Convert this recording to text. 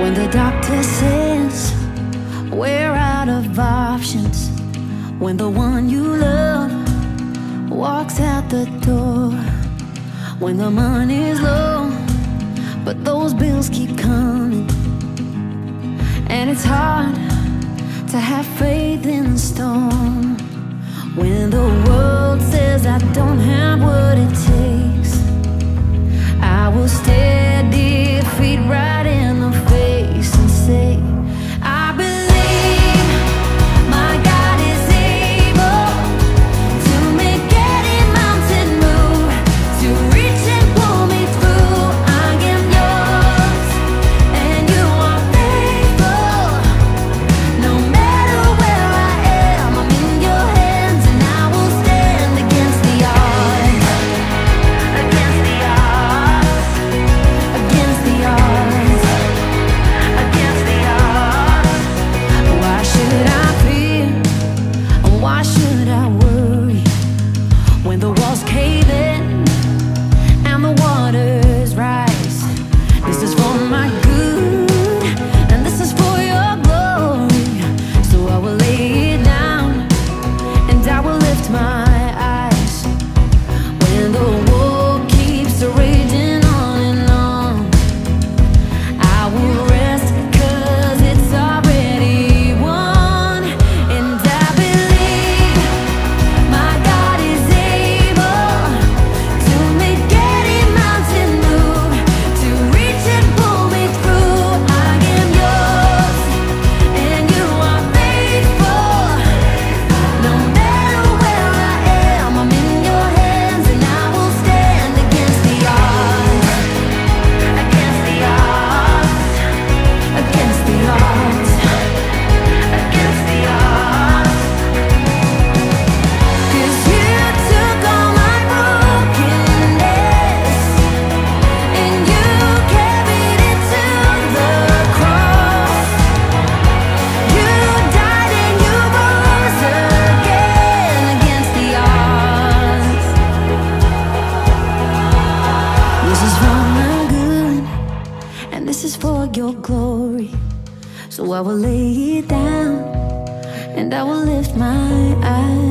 When the doctor says we're out of options, when the one you love walks out the door, when the money's low, but those bills keep coming, and it's hard to have faith in the storm. When the world says I don't for your glory. So I will lay it down and I will lift my eyes.